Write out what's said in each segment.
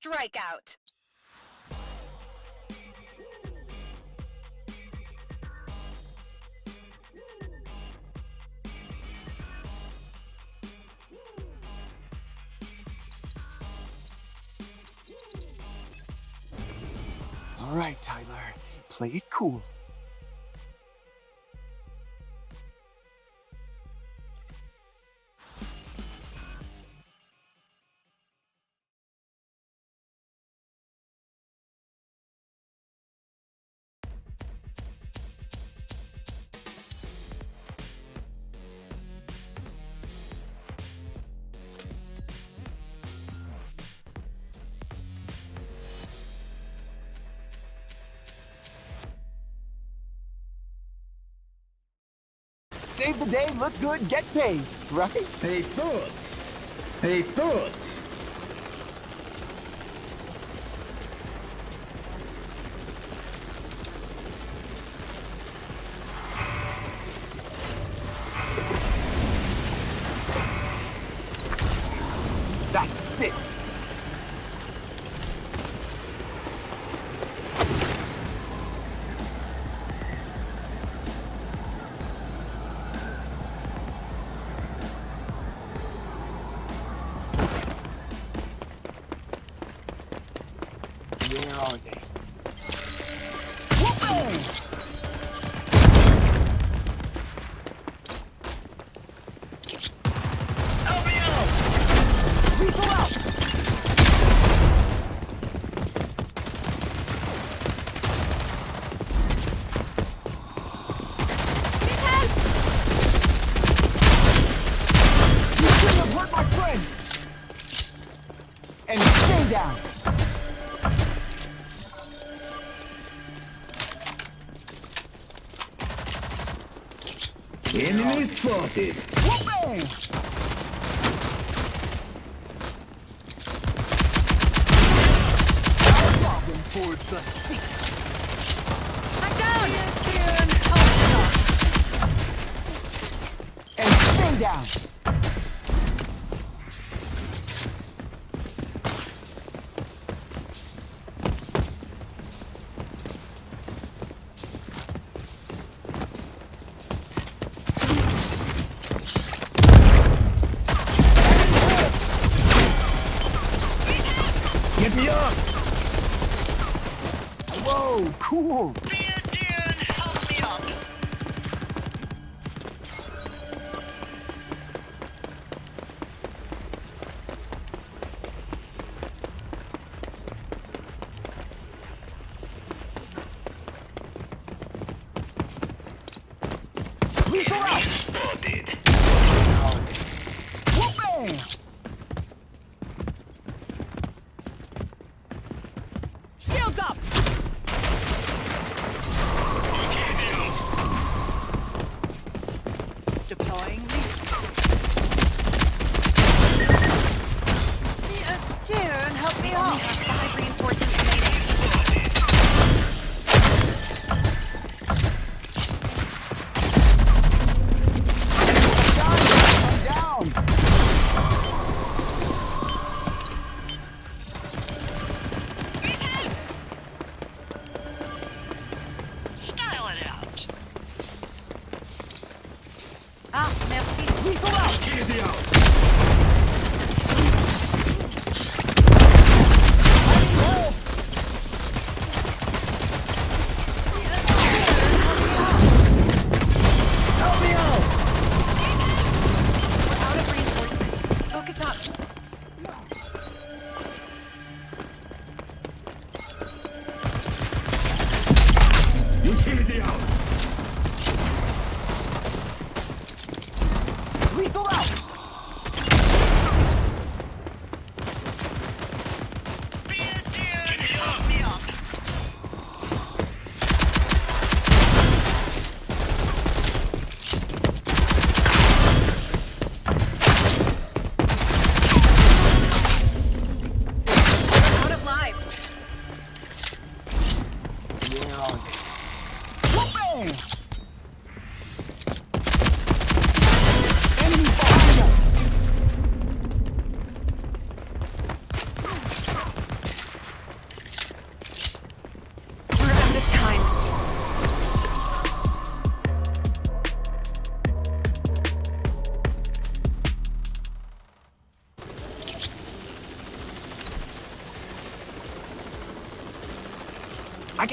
strikeout. All right, Tyler, play it cool. Save the day, look good, get paid, right? Hey, thoughts. Hey, thoughts. down. Enemy spotted. Whoopee! Hit me up! Whoa, cool!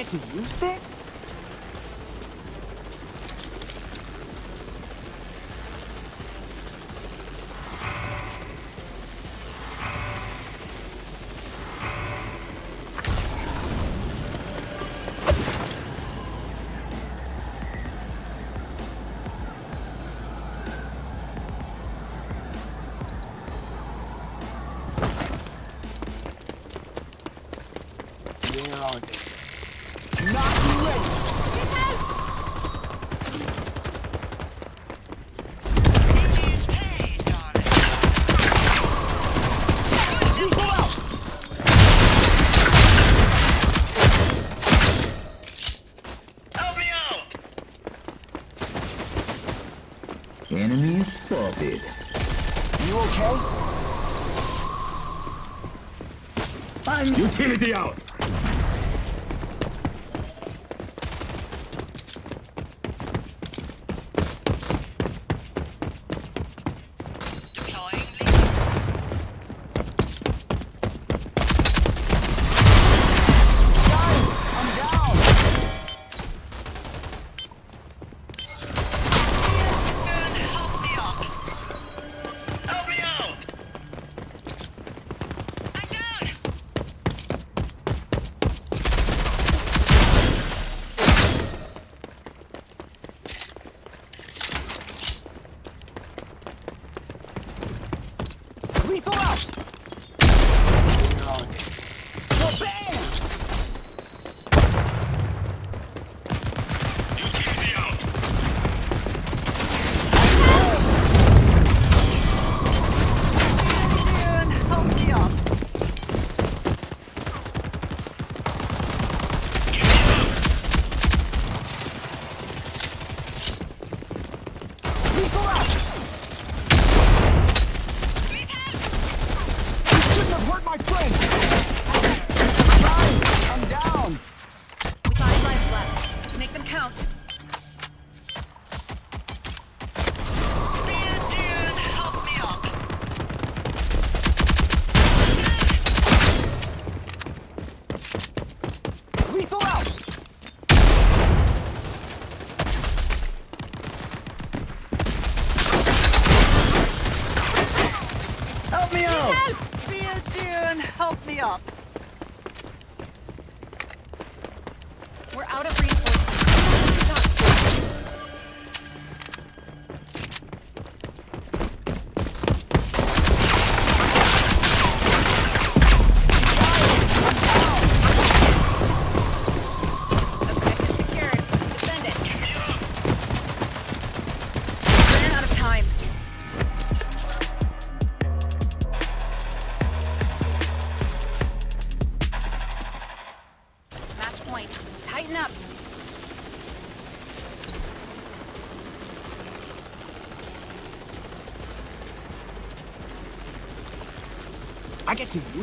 to use this? Utility out! Lethal out!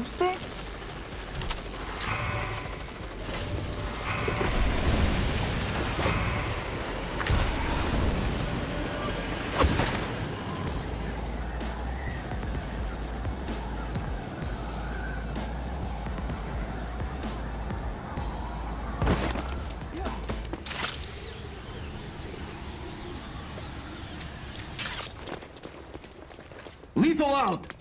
use this? Lethal out!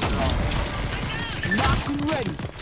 Locked and ready.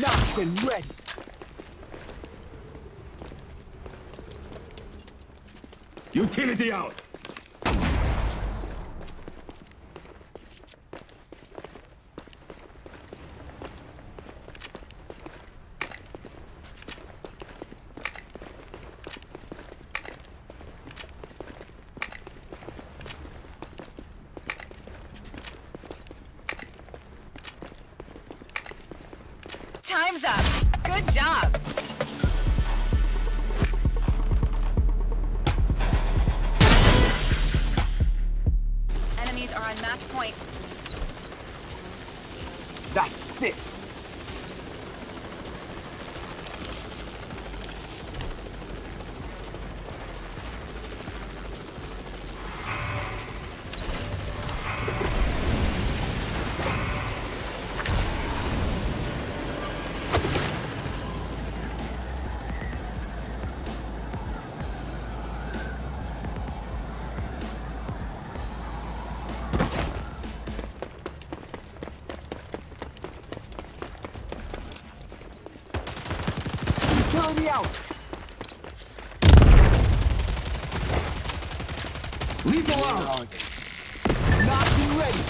Knocked and ready. Utility out. match point. That's it. Leave them Not too ready.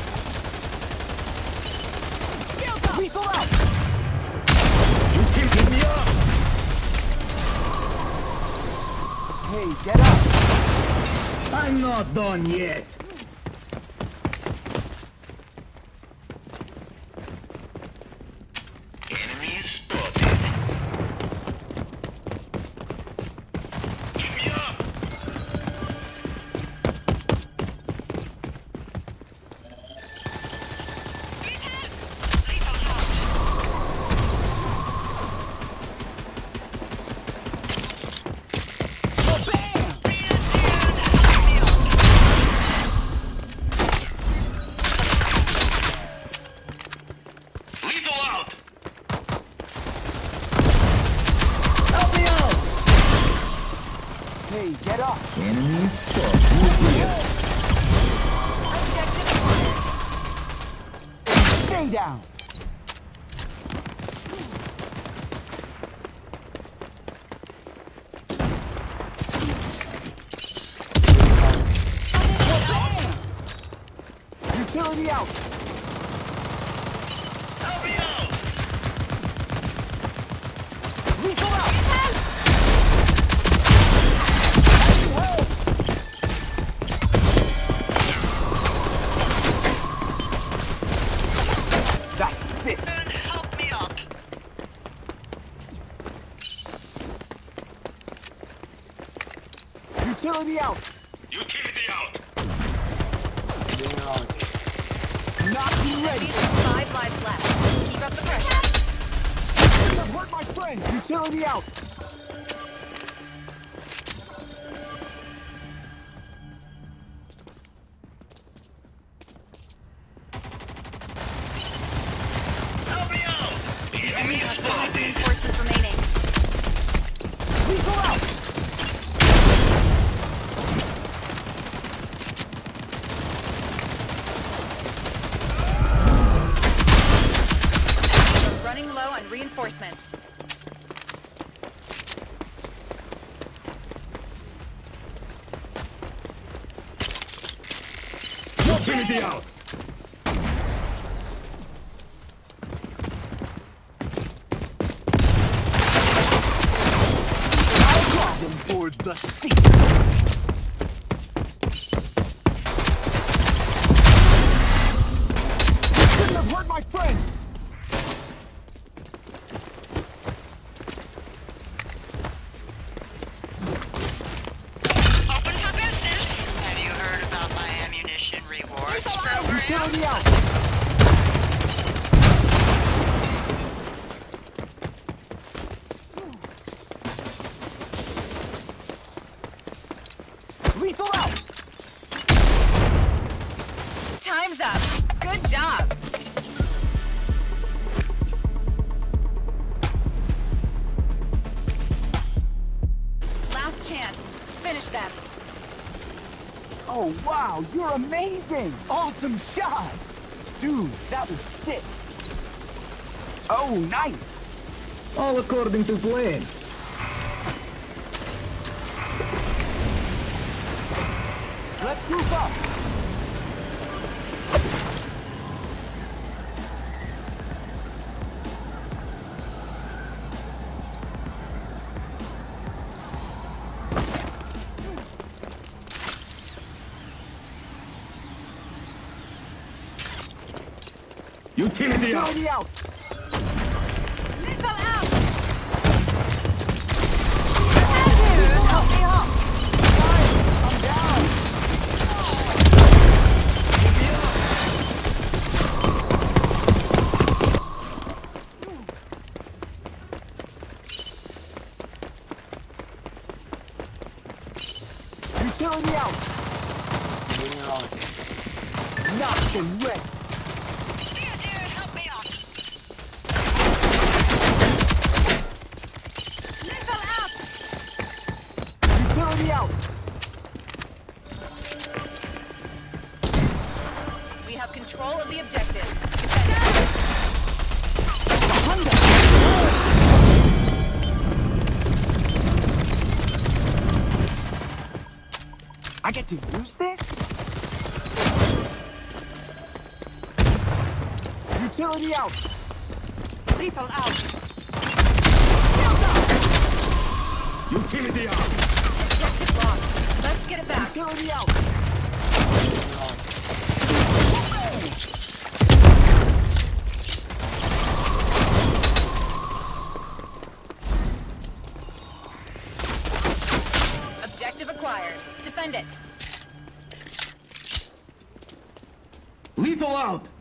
Lethal out. You keeping me up. Hey, get up. I'm not done yet. Reinforcements remaining. We go out! Finish them. Oh wow, you're amazing! Awesome shot! Dude, that was sick! Oh, nice! All according to plan. Let's group up! Utility out. I get to use this? Utility out! Lethal out! Utility out. Objective lost. Let's get it back. Utility out! Out.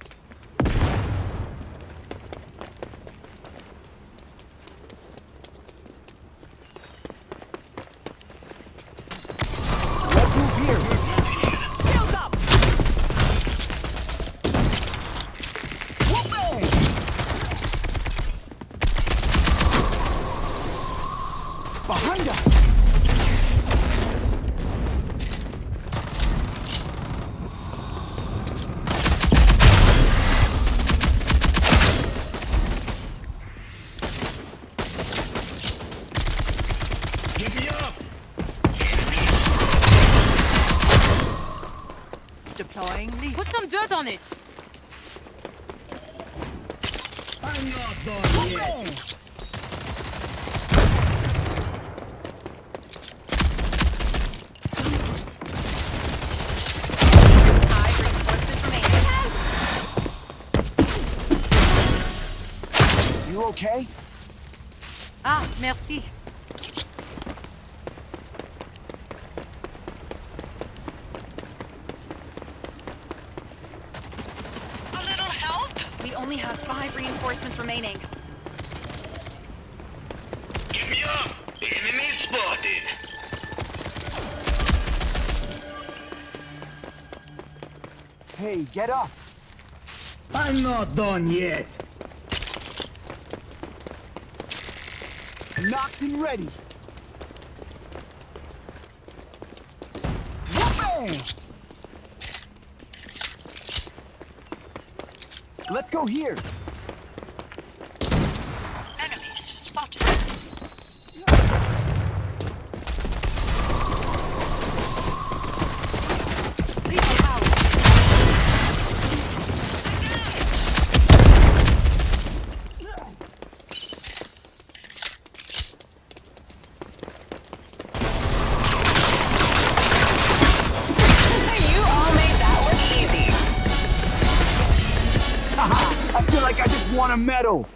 Some dirt on it. I'm not done yet. Whoopee! High reinforcements remaining. You okay? Ah, merci. remaining. Give me up! Enemy spotted! Hey, get up! I'm not done yet! Knocked and ready! Let's go here! Won a medal.